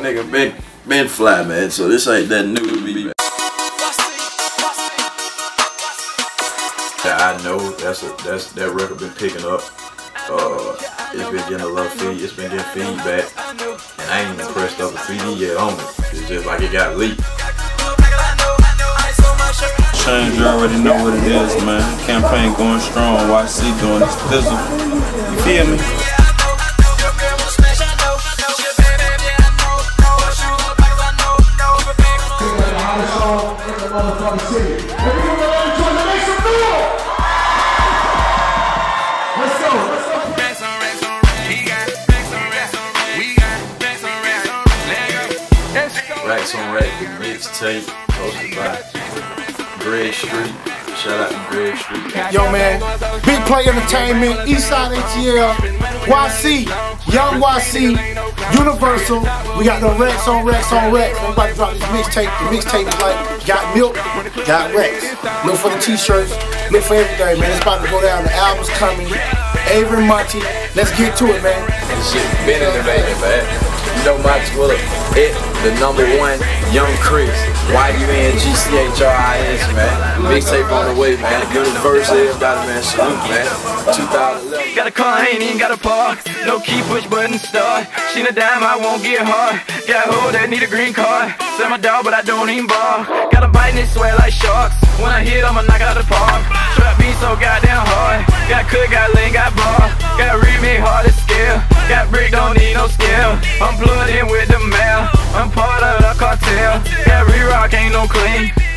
nigga been been fly, man. So this ain't that new to me. Man. I know that's a that's that record been picking up. Uh, it's been getting a lot of feed. It's been getting feedback, and I ain't even pressed up a CD yet on it. It's just like it got leaked. Change, you already know what it is, man. Campaign going strong. YC doing this thizzle. You feel me? Racks on Rack, the mixtape, hosted by Greg Street. Shout out to Greg Street. Yo, man, Big Play Entertainment, Eastside ATL, YC, Young YC, Universal. We got the Racks on Racks on Racks. I'm about to drop this mixtape. The mixtape is like, got milk, got Racks. Look for the t-shirts, look for everything, man. It's about to go down. The album's coming. Avery Monty, let's get to it, man. This shit been in the making, man. You know Twitter, it, the number one, Young Chris, Y-U-N-G-C-H-R-I-S, man. Mixtape on the way, man. Universal, everybody, man. Salute, man. 2011. Got a car, I ain't even got a park. No key, push button, start. She a dime, I won't get hard. Got a hoe that need a green card. Sell my dog, but I don't even bar. Got a bite and it sweat like sharks. When I hit, I'ma knock out the park. Trap beat so goddamn hard. Got cook, got lean. Got I'm plugged in with the mail. I'm part of the cartel. Got re-rock, ain't no clean.